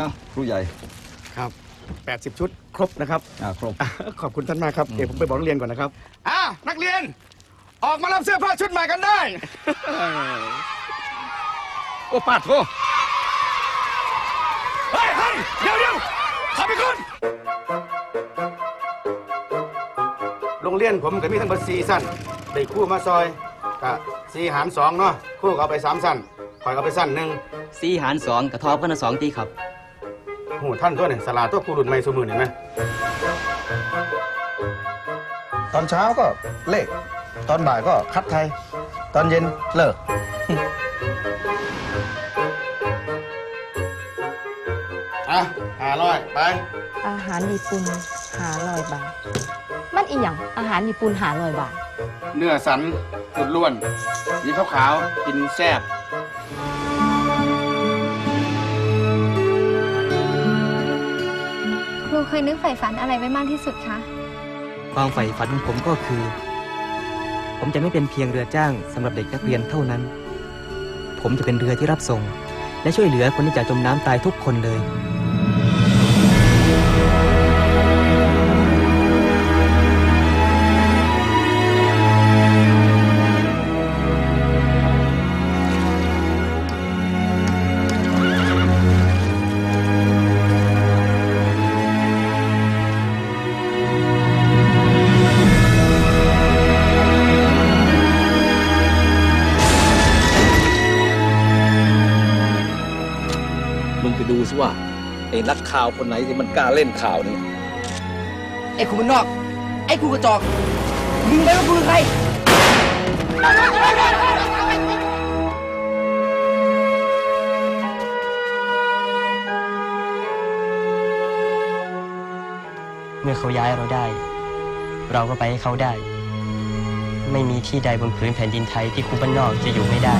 อ้าวครูใหญ่ครับ 80 ชุดครบนะครับ อ่าครบอะขอบคุณท่านมากครับ เดี๋ยวผมไปบอกนักเรียนก่อนนะครับอ่านักเรียน ออกมารับเสื้อผ้าชุดใหม่กันได้ โอ้ปาดโถเฮ้ยเฮ้ยเดี๋ยวเดี๋ยวขับไปก่อนโรงเรียนผมก็มีทั้งหมดสี่สั้นได้ครู่มาซอยก็สี่หารสองเนาะครู่ก็เอาไปสามสั้นคอยเอาไปสั้นหนึ่งสีหารสองกระทบกันละสองตีครับ หูท่านตัวเนี่ยสลาตัวครูรุ่นใหม่สมือเห็นไหมตอนเช้าก็เลข ตอนบ่ายก็คัดไทย ตอนเย็นเลิกอะห้าร้อยไป อาหารญี่ปุ่นหาลอยบาท มันอีหยังอาหารญี่ปุ่นหาลอยบาท เนื้อสันสุดล้วนสีขาวๆกินแซ่บ เคยนึกใฝ่ฝันอะไรไว้มากที่สุดคะ ความใฝ่ฝันของผมก็คือ ผมจะไม่เป็นเพียงเรือจ้างสำหรับเด็กนักเรียนเท่านั้น ผมจะเป็นเรือที่รับส่ง และช่วยเหลือคนที่จะจมน้ำตายทุกคนเลย ไปดูสิว่าไอ้นักข่าวคนไหนที่มันกล้าเล่นข่าวนี้ไอ้คุณมันนอก ไอ้กูกระจอกมึงไปว่ากูเป็นใครเมื่อเขาย้ายเราได้ เราก็ไปให้เขาได้ ไม่มีที่ใดบนพื้นแผ่นดินไทยที่คุณบ้านนอกจะอยู่ไม่ได้